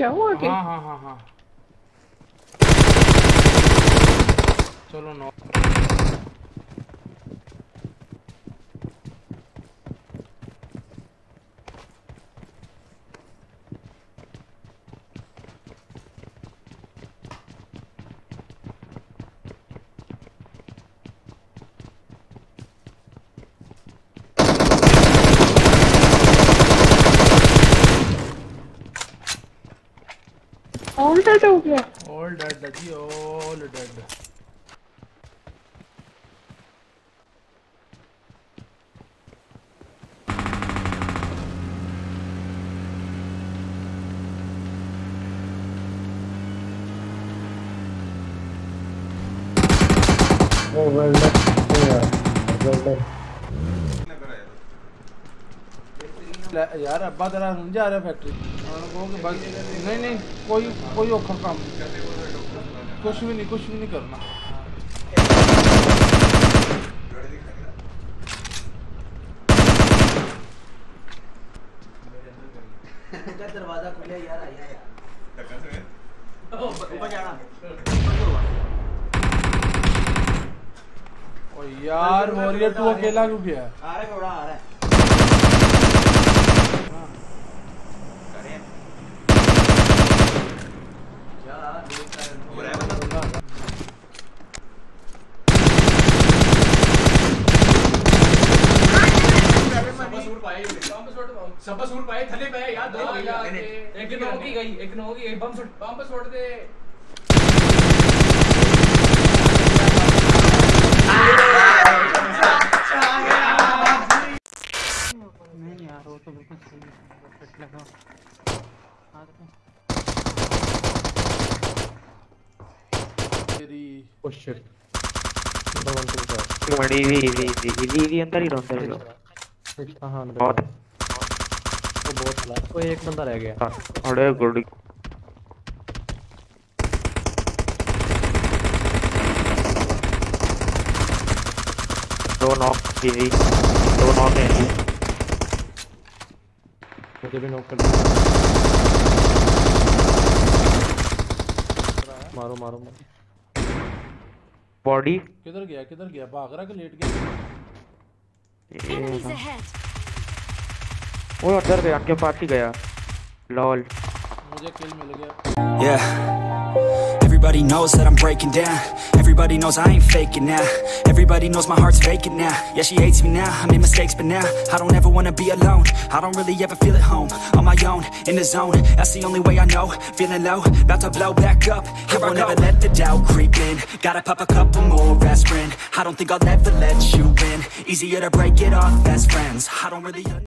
जाऊँ आगे? हाँ हाँ हाँ हाँ। चलो नौ। ऑल डेड हो गया ऑल डेड है जी all dead Oh, well done. Yeah, well done. यार अब्बा तेरा नहीं जा रहा फैक्ट्री नहीं नहीं कोई कोई काम कुछ भी नहीं कुछ भी नहीं करना दरवाज़ा यार आया यार ऊपर जाना यार वॉरियर तू अकेला क्यों गया आ रहा है थोड़ा आ रहा है शॉट बम सब सूट पाए थले पे यार दो यार एक नो की गई एक नो की बम शॉट बम शॉट दे नहीं यार वो तो बिल्कुल सही है फिट लगा तेरी ओ शिट मड़ी वी वी वी वी अंदर ही रहता है बहुत वो बहुत लास्ट कोई एक बंदा रह गया। अरे गुड। दो नॉक इवी दो नॉक है मुझे भी नॉक कर दिया मारो मारो मारो। बॉडी किधर गया किधर गया? भाग रहा कि लेट गया। Enemies ahead. वो अंदर गया आपके पास ही गया लॉल मुझे किल मिल गया Yeah. Everybody knows that I'm breaking down. Everybody knows I ain't faking now. Everybody knows my heart's vacant now. Yeah, she hates me now. I made mistakes, but now I don't ever wanna be alone. I don't really ever feel at home. On my own, in the zone. That's the only way I know. Feeling low, about to blow back up. Here I won't ever let the doubt creep in. Gotta pop a couple more aspirin. I don't think I'll ever let you in. Easier to break it off best friends. I don't really.